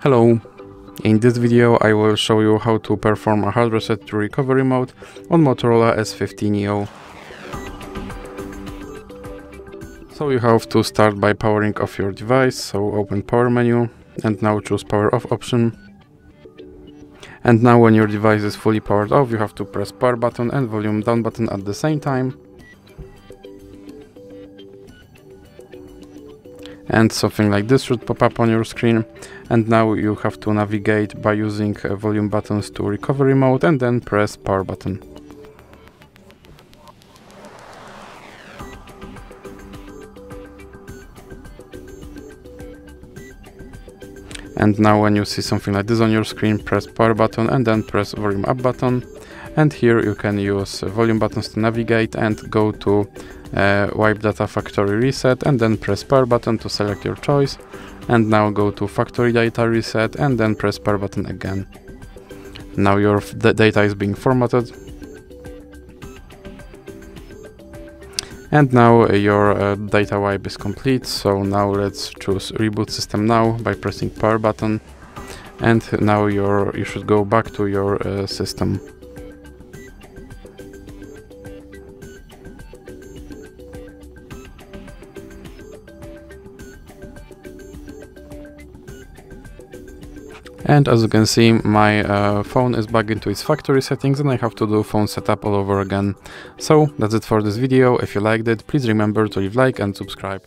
Hello! In this video I will show you how to perform a hard reset to recovery mode on Motorola S50 Neo. So you have to start by powering off your device, so open power menu and now choose power off option. And now when your device is fully powered off you have to press power button and volume down button at the same time and something like this should pop up on your screen and now you have to navigate by using uh, volume buttons to recovery mode and then press power button. And now when you see something like this on your screen, press power button and then press volume up button. And here you can use volume buttons to navigate and go to uh, wipe data factory reset and then press power button to select your choice and now go to factory data reset and then press power button again. Now your data is being formatted and now uh, your uh, data wipe is complete so now let's choose reboot system now by pressing power button and now your you should go back to your uh, system. And as you can see, my uh, phone is back into its factory settings and I have to do phone setup all over again. So that's it for this video. If you liked it, please remember to leave like and subscribe.